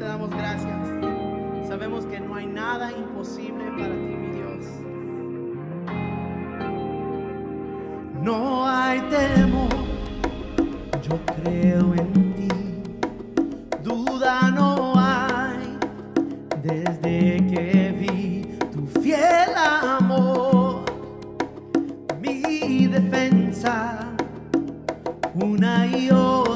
te damos gracias. Sabemos que no hay nada imposible para ti, mi Dios. No hay temor, yo creo en ti. Duda no hay desde que vi tu fiel amor, mi defensa, una y otra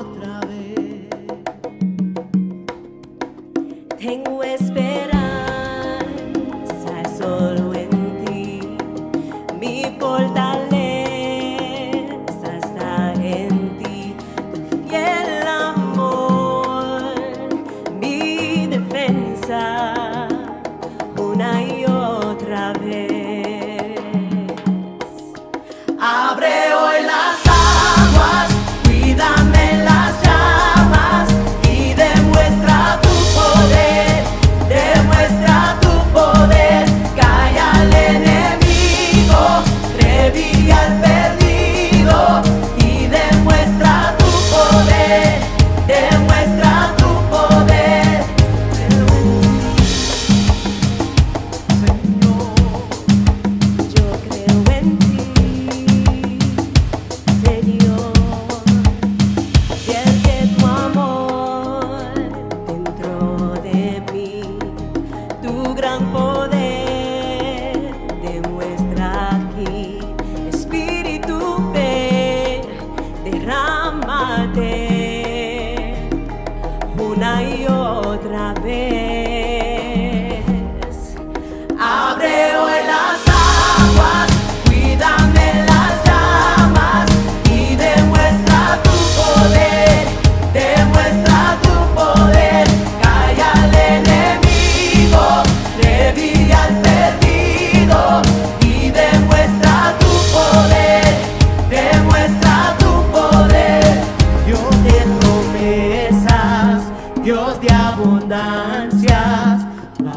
ang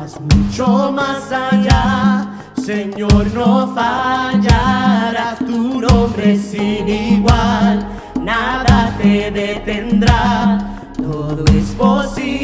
vas mucho más allá. Señor, no fallarás, tu nombre sin igual, nada te detendrá, todo es posible